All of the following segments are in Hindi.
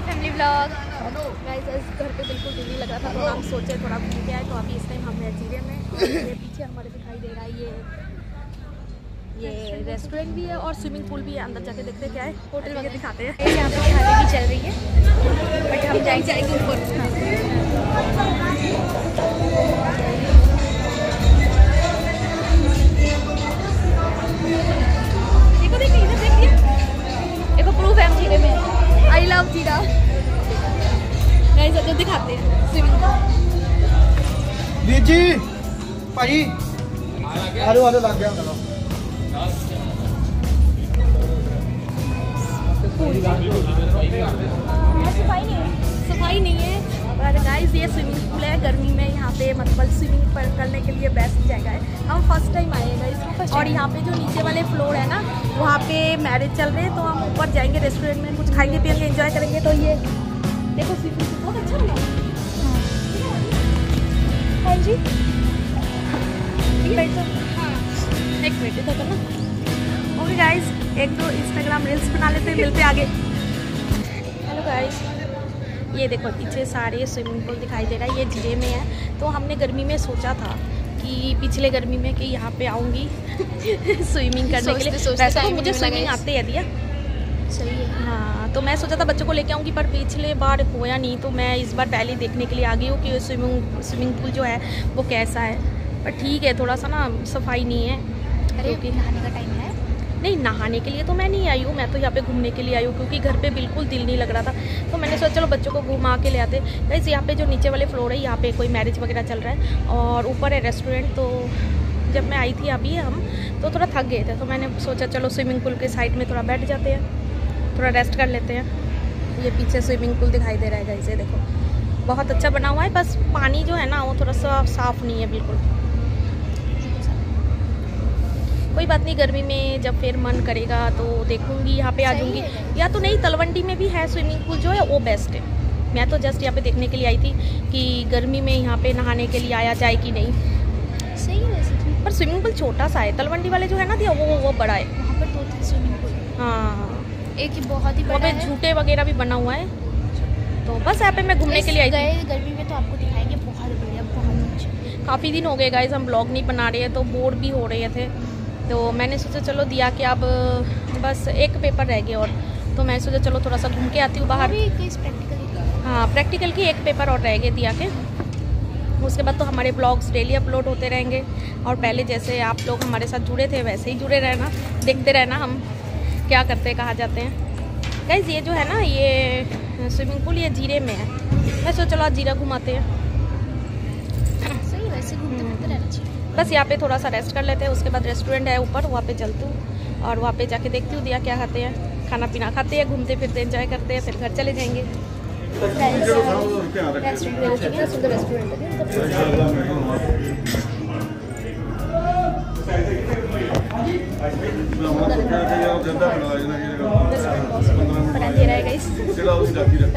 फैमिली फैमिली ब्लॉग गाइस घर पे बिल्कुल दिल नहीं लग रहा था तो हम सोचे थोड़ा घूम के आए तो अभी इस टाइम हम नाइजीरिया में ये पीछे हमारे दिखाई दे रहा है ये ये रेस्टोरेंट भी है और स्विमिंग पूल भी है अंदर जाके देखते हैं क्या है होटल वगैरह दिखाते हैं। यहाँ पे खाने भी चल रही है बट हम जाएँगे ऊपर। ਭਾਜੀ ਆਲੂ ਆਲੂ ਲੱਗ ਗਿਆ ਚਲੋ सफाई नहीं है सफाई नहीं है पर गाइस ये स्विमिंग पूल है गर्मी में यहाँ पे मतलब स्विमिंग पर करने के लिए बेस्ट जगह है हम फर्स्ट टाइम आए हैं गाइस और यहाँ पे जो नीचे वाले फ्लोर है ना वहाँ पे मैरिज चल रहे हैं तो हम ऊपर जाएंगे रेस्टोरेंट में कुछ खाएंगे पियेंगे एंजॉय करेंगे तो ये देखो स्विमिंग पूल बहुत अच्छा बना है। हाँ जी एक मिनट तो हाँ एक मिनट इधर करना ओके गाइस एक दो इंस्टाग्राम रील्स बना लेते हैं मिलते आगे। हेलो गाइस ये देखो पीछे सारे स्विमिंग पूल दिखाई दे रहा है ये ज़िले में है। तो हमने गर्मी में सोचा था कि पिछले गर्मी में कि यहाँ पे आऊँगी स्विमिंग करने के लिए। वैसे तो मुझे स्विमिंग आते है दिया। सही है। हाँ तो मैं सोचा था बच्चों को लेके आऊँगी पर पिछले बार होया नहीं तो मैं इस बार पहले देखने के लिए आ गई हूँ कि स्विमिंग स्विमिंग पूल जो है वो कैसा है। पर ठीक है थोड़ा सा ना सफ़ाई नहीं है। अरे क्योंकि नहाने का टाइम है? नहीं नहाने के लिए तो मैं नहीं आई हूँ मैं तो यहाँ पे घूमने के लिए आई हूँ क्योंकि घर पे बिल्कुल दिल नहीं लग रहा था। तो मैंने सोचा चलो बच्चों को घुमा के ले आते। वैसे यहाँ पे जो नीचे वाले फ्लोर है यहाँ पे कोई मैरिज वगैरह चल रहा है और ऊपर है रेस्टोरेंट तो जब मैं आई थी अभी हम तो थोड़ा थक गए थे तो मैंने सोचा चलो स्विमिंग पूल के साइड में थोड़ा बैठ जाते हैं थोड़ा रेस्ट कर लेते हैं। ये पीछे स्विमिंग पूल दिखाई दे रहा है गाइस ये देखो। बहुत अच्छा बना हुआ है बस पानी जो है ना वो थोड़ा सा साफ़ नहीं है बिल्कुल। कोई बात नहीं गर्मी में जब फिर मन करेगा तो देखूँगी यहाँ पे आ जाऊँगी। या तो नहीं तलवंडी में भी है स्विमिंग पूल जो है वो बेस्ट है। मैं तो जस्ट यहाँ पे देखने के लिए आई थी कि गर्मी में यहाँ पे नहाने के लिए आया जाए कि नहीं। सही है तो। पर स्विमिंग पूल छोटा सा है तलवंडी वाले जो है ना दिया वो वो बड़ा है। वहाँ पर दो थे स्विमिंग पूल हाँ। एक ही बहुत ही बड़ा है। झूटे वगैरह भी बना हुआ है। तो बस यहाँ पे मैं घूमने के लिए आई थी। गर्मी में तो आपको दिखाएँगे बहुत बढ़िया बहुत काफ़ी दिन हो गए गाइज़ हम ब्लॉग नहीं बना रहे हैं तो बोर भी हो रहे थे। तो मैंने सोचा चलो दिया कि अब बस एक पेपर रह गया और तो मैं सोचा चलो थोड़ा सा घूम के आती हूँ बाहर। हाँ प्रैक्टिकल की एक पेपर और रह गए दिया के। उसके बाद तो हमारे ब्लॉग्स डेली अपलोड होते रहेंगे और पहले जैसे आप लोग हमारे साथ जुड़े थे वैसे ही जुड़े रहना देखते रहना हम क्या करते हैं कहाँ जाते हैं। गाइज़ ये जो है ना ये स्विमिंग पूल ये जीरे में है। मैं सोचा चलो आज जीरा घुमाते हैं। सही वैसे घूमते। फिरते रहना चाहिए। बस यहाँ पे थोड़ा सा रेस्ट कर लेते हैं, उसके बाद रेस्टोरेंट है ऊपर, वहाँ पे चलती हूँ और वहाँ पे जाके देखती हूँ दिया क्या खाते हैं खाना पीना खाते हैं, घूमते फिरते एंजॉय करते हैं, फिर घर चले जाएँगे।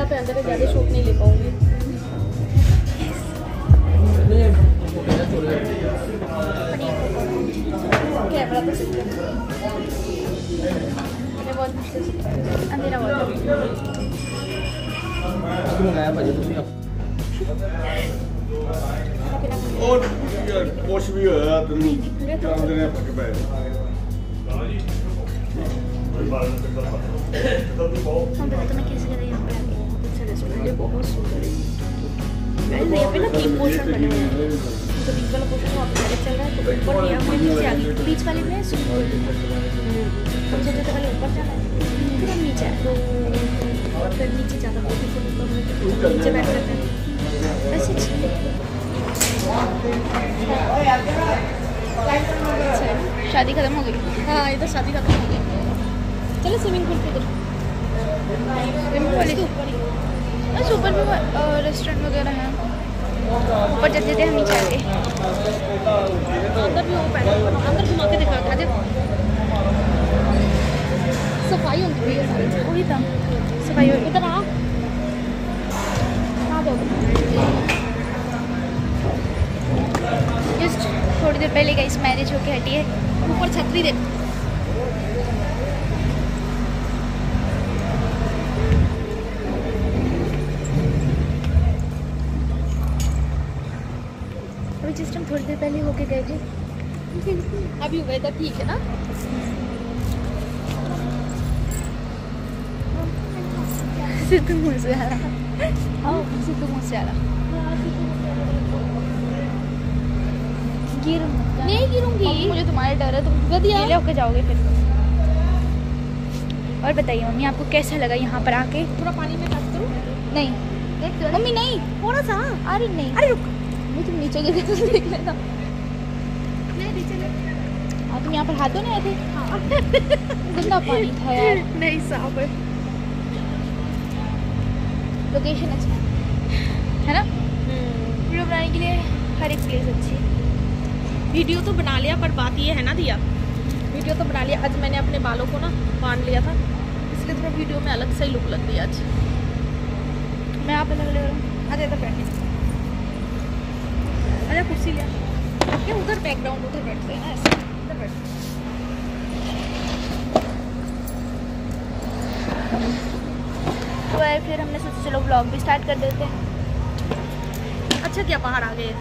पे अंदर ज़्यादा शूट नहीं ले पाऊँगी कैमरा तो मैंने बहुत अंधेरा बहुत और कुछ भी होया तो नहीं काम देने फक पए हम बताते मैं कैसे गए यहाँ पे बहुत अच्छा रेस्टोरेंट है बहुत सुंदर है यहाँ पे ना केक पोर्शन बने हुए हैं तो बीच वाला पोर्शन वहाँ पे मैरिज चल रहा है तो ऊपर भी हम नीचे आ गए बीच वाले में स्विमिंग हम सोचे थे पहले ऊपर जाना है फिर हम नीचे आए। तो और फिर नीचे जाना था फिर ऊपर तो नीचे बैठ ठीक है। अच्छा है। ना? शादी खत्म हो गई। हाँ इधर शादी खत्म हो गई। चलो स्विमिंग पूल पे इधर स्विमिंग पूल के ऊपर ही। बस ऊपर भी रेस्टोरेंट वगैरह है। ऊपर जब जब हम नीचे आ गए अंदर भी अंदर घुमा के दिखा था सफ़ाई होती है वही था। सफ़ाई इधर जस्ट थोड़ी देर पहले गई मैरिज होके हटी है। ऊपर छतरी देख। अभी जस्ट हम थोड़ी देर पहले होके गए थे। अभी वेदर ठीक है ना? सिद्धू मूसेवाला। हाँ सिद्धू मूसेवाला। गिर मत जा। नहीं गिरूँगी। मुझे तुम्हारा डर है तुम बढ़िया। जाओगे फिर। और बताइए मम्मी आपको कैसा लगा यहाँ पर आके? थोड़ा पानी में नहीं। देख तो मम्मी नहीं। थोड़ा सा। अरे नहीं। अरे रुक। मैं तुम नीचे गिर गए तो देख लेना हाँ तुम यहाँ पर हाथों नहीं आए थे गंदा पानी था यार। नहीं साफ़ है। लोकेशन अच्छी है। ना? वीडियो बनाने के लिए हर एक प्लेस अच्छी वीडियो तो बना लिया पर बात ये है ना दिया। वीडियो तो बना लिया। आज मैंने अपने बालों को ना बाँध लिया था। इसलिए थोड़ा वीडियो में अलग से लुक लग है आज। मैं आप अलग अलग आ जाता बैठने अरे कुर्सी लिया ये उधर बैकग्राउंड उधर बैठते हैं ना ऐसे। उधर बैठते तो यार फिर हमने सोचा चलो ब्लॉग भी स्टार्ट कर देते हैं। अच्छा क्या बाहर आ गए?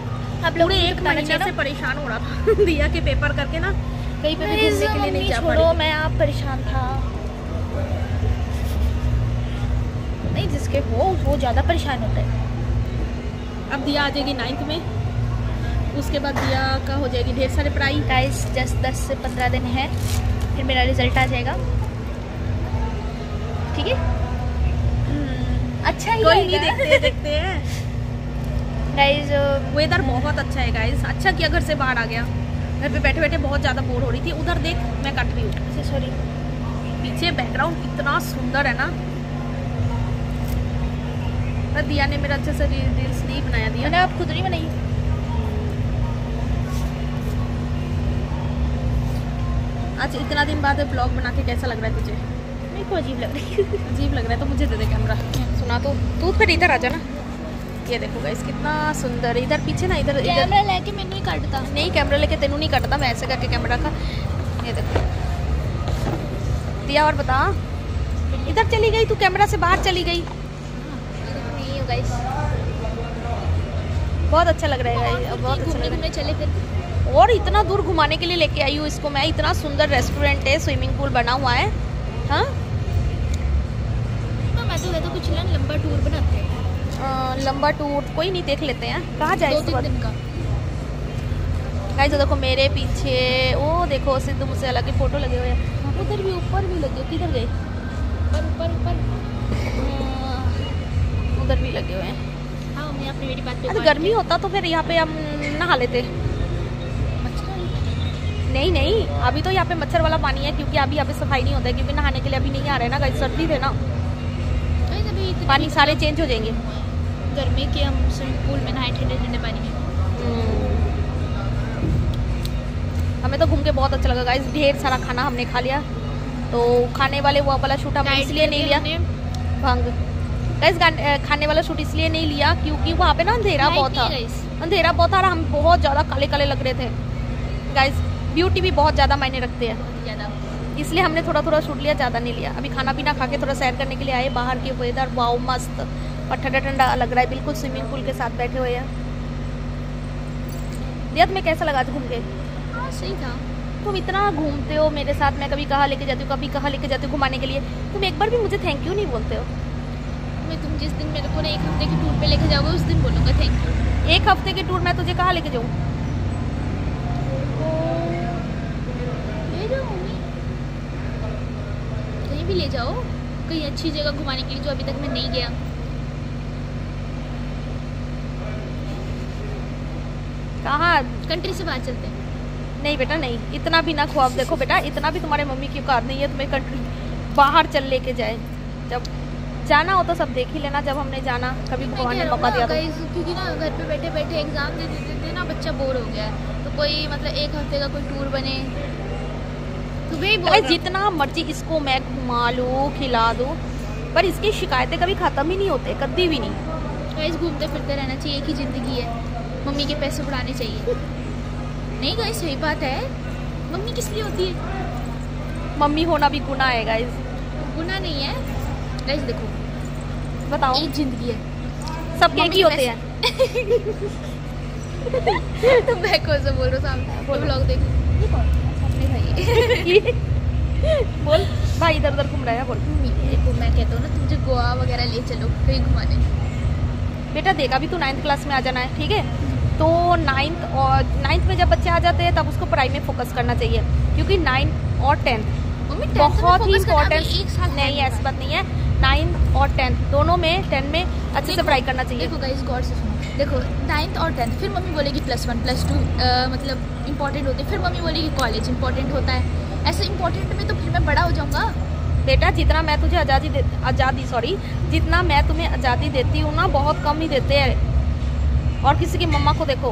आप लोग एक महीने से परेशान हो रहा था। दिया के पेपर करके ना कहीं पे भी घूमने के लिए नहीं जा छोड़ो पाई मैं आप परेशान था। नहीं जिसके हो वो ज़्यादा परेशान होता है। अब दिया आ जाएगी नाइन्थ में। उसके बाद दिया का हो जाएगी ढेर सारे पढ़ाई। गाइस जस्ट दस से पंद्रह दिन है। फिर मेरा रिज़ल्ट आ जाएगा। ठीक है? अच्छा ही कोई नहीं देखते देखते हैं। गाइस वेदर बहुत अच्छा है गाइस अच्छा किया घर से बाहर आ गया। घर पे बैठे बैठे बहुत ज़्यादा बोर हो रही थी। उधर देख मैं कट रही हूँ। सॉरी पीछे बैकग्राउंड इतना सुंदर है ना। दिया ने मेरा अच्छे से रील्स नहीं बनाया दिया। मैंने आप खुद नहीं बनाई। आज इतना दिन बाद ब्लॉग बना के कैसा लग रहा है तुझे? मेरे को अजीब लग रही है। अजीब लग रहा है तो मुझे दे दे कैमरा सुना तो तू फिर इधर आ जा ना। ये देखो गाइस कितना सुंदर। इधर पीछे ना इधर इधर कैमरा लेके मैंने ही काटता। नहीं कैमरा लेके तेनू नहीं कटता मैं ऐसे करके कैमरा का। ये देखो। दिया और बता। इधर चली गई तू कैमरा से बाहर चली गई। नहीं गाइस बहुत अच्छा लग रहा है बहुत अच्छा लग रहा घूमने चले फिर? है और इतना दूर घुमाने के लिए लेके आई हूँ इसको मैं। इतना सुंदर रेस्टोरेंट है स्विमिंग पूल बना हुआ है। हाँ? हाँ, तो कुछ लंबा टूर बनाते हैं। लंबा टूर कोई नहीं देख लेते हैं। कहाँ जाए दो इस तीन बार? दिन का। गाइस देखो मेरे पीछे वो देखो सिद्धू मुझसे अलग की फ़ोटो लगे हुए हैं। उधर भी ऊपर भी लगे किधर गए? ऊपर ऊपर ऊपर। उधर भी लगे हुए हैं। हाँ मम्मी आपने मेरी बात पे गर्मी होता तो फिर यहाँ पे हम नहा लेते। नहीं नहीं अभी तो यहाँ पे मच्छर वाला पानी है क्योंकि अभी यहाँ पे सफ़ाई नहीं होता है क्योंकि नहाने के लिए अभी नहीं आ रहे ना गाइस सर्दी थे ना। पानी सारे चेंज हो जाएँगे। गर्मी के हम स्विमिंग पूल में नहाए ठंडे ठंडे पानी में। हमें तो घूम के बहुत अच्छा लगा गाइस ढेर सारा खाना हमने खा लिया। तो खाने वाले वो वाला शूट हमने इसलिए नहीं लिया। भंग। गाइस खाने वाला शूट इसलिए नहीं लिया क्योंकि वहाँ पे ना अंधेरा बहुत था। अंधेरा बहुत था और हम बहुत ज़्यादा काले काले लग रहे थे। गाइस ब्यूटी भी बहुत ज़्यादा मायने रखते हैं। इसलिए हमने थोड़ा थोड़ा शूट लिया ज़्यादा नहीं लिया। अभी खाना पीना खा के थोड़ा सैर करने के लिए आए बाहर के वेदर वाओ मस्त। और ठंडा ठंडा लग रहा है बिल्कुल स्विमिंग पूल के साथ बैठे हुए हैं। दिया तुम्हें कैसा लगा घूम के? हाँ सही था। तुम इतना घूमते हो मेरे साथ मैं कभी कहाँ लेके जाती हूँ कभी कहाँ लेके जाती हूँ घुमाने के लिए। तुम एक बार भी मुझे थैंक यू नहीं बोलते हो। मैं तुम जिस दिन मेरे को ना एक हफ़्ते की टूर पे लेके जाओगे उस दिन बोलूँगा थैंक यू एक हफ़्ते की टूर मैं तुझे कहाँ लेके जाऊँ ले जाओ मम्मी कहीं भी ले जाओ कहीं अच्छी जगह घुमाने के लिए जो अभी तक मैं नहीं गया। कहाँ? कंट्री से बाहर चलते हैं। नहीं बेटा नहीं। इतना भी ना ख्वाब देखो बेटा इतना भी तुम्हारे मम्मी की औकात नहीं है तुम्हें कंट्री बाहर चल लेके जाए। जब जाना हो तो सब देख ही लेना जब हमने जाना कभी भगवान ने मौका दिया तो। क्योंकि ना घर पे बैठे बैठे एग्ज़ाम दे देते देते ना बच्चा बोर हो गया है। तो कोई मतलब एक हफ़्ते का कोई टूर बने बोल। जितना मर्ज़ी इसको मैं घुमा लूँ खिला दूँ पर इसकी शिकायतें कभी खत्म ही नहीं होते कभी भी नहीं। गाइस घूमते फिरते रहना चाहिए एक ही ज़िंदगी है। मम्मी के पैसे उड़ाने चाहिए। नहीं गाइस सही बात है। मम्मी किस लिए होती है? मम्मी होना भी गुना है गाइस गुना नहीं है। गाइस देखो बताओ। एक ज़िंदगी है। सबके एक ही होते हैं। तो मैं कौन सा बोल रहा हूँ सामने? ब्लॉग देख ये कौन है? सामने भाई बोल भाई इधर उधर घूम रहा है बोल। देखो मैं कहता हूँ ना तुझे गोवा वगैरह ले चलो कहीं घुमाने बेटा देखा भी तू नाइन्थ क्लास में आ जाना है ठीक है? तो नाइन्थ और नाइन्थ में जब बच्चे आ जाते हैं तब उसको पढ़ाई में फोकस करना चाहिए क्योंकि नाइन्थ और टेंथ बहुत ही इम्पोर्टेंट नहीं ऐसी बात नहीं है। नाइन्थ और टेंथ दोनों में टेंथ में अच्छे से पढ़ाई करना चाहिए। देखो नाइन्थ और टेंथ फिर मम्मी बोलेगी प्लस वन प्लस टू मतलब इंपॉर्टेंट होते हैं। फिर मम्मी बोलेगी कॉलेज इंपॉर्टेंट होता है। ऐसे इंपॉर्टेंट में तो फिर मैं बड़ा हो जाऊँगा। बेटा जितना मैं तुझे आज़ादी दे आज़ादी सॉरी जितना मैं तुम्हें आज़ादी देती हूँ ना बहुत कम ही देते हैं। और किसी की मम्मा को देखो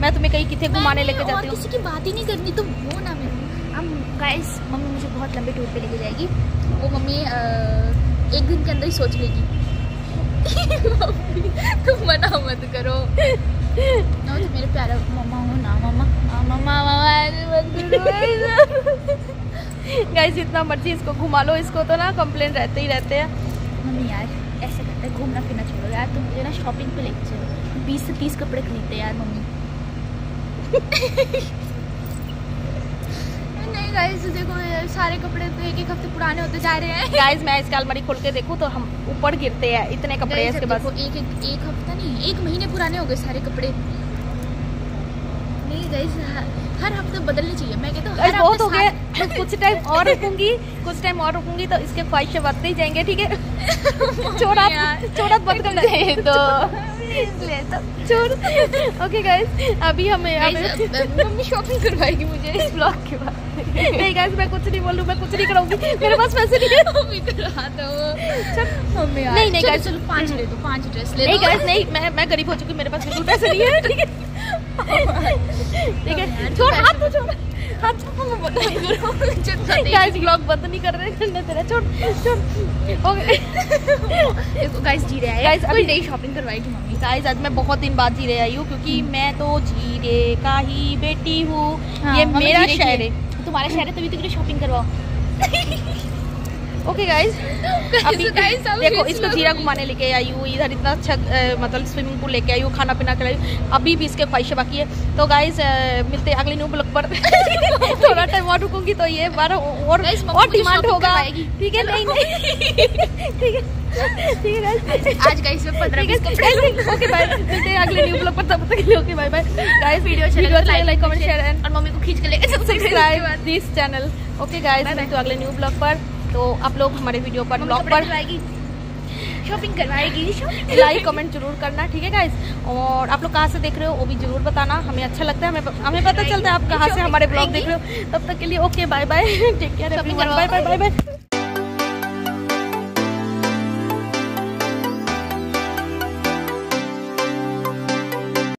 मैं तुम्हें कहीं कितने घुमाने मैंने लेके जाती हूँ। किसी की बात ही नहीं करनी तो वो ना मेरे अब गाइस मम्मी मुझे बहुत लंबे टूर पे लेके जाएगी। वो मम्मी एक दिन के अंदर ही सोच लेगी। तुम मना मत करो। ना तो मेरे प्यारा मम्मा हो ना मम्मा हाँ, करो ऐसा। गाइस जितना मर्ज़ी इसको घुमा लो इसको तो ना कंप्लेन रहते ही रहते हैं। मम्मी यार ऐसे करते हैं घूमना फिरना छोड़ो यार तुम मुझे ना शॉपिंग पे लेके चलो। बीस से तीस कपड़े खरीदते यार मम्मी। नहीं गाइस देखो सारे कपड़े तो एक एक हफ़्ते पुराने होते जा रहे हैं। गाइस मैं इसका अलमारी खोल के देखूँ तो हम ऊपर गिरते हैं इतने कपड़े हैं इसके पास। एक एक एक हफ़्ता नहीं एक महीने पुराने हो गए सारे कपड़े। नहीं गाइस हर हफ़्ते बदलने चाहिए। मैं कहता हूँ बहुत हो गया। तो कुछ टाइम और रुकूँगी कुछ टाइम और रुकूँगी तो इसके ख्वाहिशें बढ़ते ही जाएँगे ठीक है? छोड़ा यार। छोड़ा बंद कर ले ओके गाइस अभी हमें मम्मी शॉपिंग करवाएगी मुझे। इस ब्लॉग के बाद। नहीं गाइस मैं कुछ नहीं बोल रही मैं कुछ नहीं कराऊँगी। मेरे पास पैसे नहीं है। मम्मी करा दो मम्मी नहीं, नहीं, चलो, चलो पाँच ले दो पाँच ड्रेस ले नहीं दो। गाइस नहीं मैं मैं गरीब हो चुकी मेरे पास बिल्कुल पैसे नहीं है ठीक है? ठीक है छोड़ हाथ तो छोड़ हूँ गाइस ब्लॉग बंद नहीं कर रहे करने तेरा छोड़ छोड़। ओके देखो गाइस जी रहे हैं Guys, अभी- नई शॉपिंग करवाएगी मम्मी। गाइस आज मैं बहुत दिन बाद जीरे आई हूँ क्योंकि मैं तो जीरे का ही बेटी हूँ। हाँ, ये मेरा शहर है। तुम्हारा शहर है तभी तो शॉपिंग करवाओ। ओके गाइस अभी guys, देखो इसको जीरा घुमाने लेके आई हूँ इधर इतना अच्छा मतलब स्विमिंग पूल लेके आई हूँ खाना पीना खिलाई अभी भी इसके ख्वाहिशें बाकी है। तो गाइज़ मिलते हैं अगले न्यू ब्लॉग पर। थोड़ा टाइम और रुकूँगी तो ये बार और और डिमांड होगा। ठीक है नहीं नहीं। ठीक है। आज गाइस मैं पंद्रह ठीक बीस कपड़े ओके बाय मिलते हैं अगले न्यू ब्लॉग पर तब तक के लिए okay bye bye guys video अच्छा लगे लाइक कमेंट शेयर एंड और मम्मी को खींच के लेके subscribe this channel okay guys. मिलते हैं अगले न्यू ब्लॉग पर। तो आप लोग हमारे वीडियो पर ब्लॉग पर शॉपिंग करवाएगी। लाइक कमेंट ज़रूर करना ठीक है गाइस और आप लोग कहाँ से देख रहे हो वो भी ज़रूर बताना। हमें अच्छा लगता है हमें हमें पता चलता है आप कहाँ से हमारे ब्लॉग देख रहे हो। तब तक के लिए okay bye bye take care. Bye bye bye bye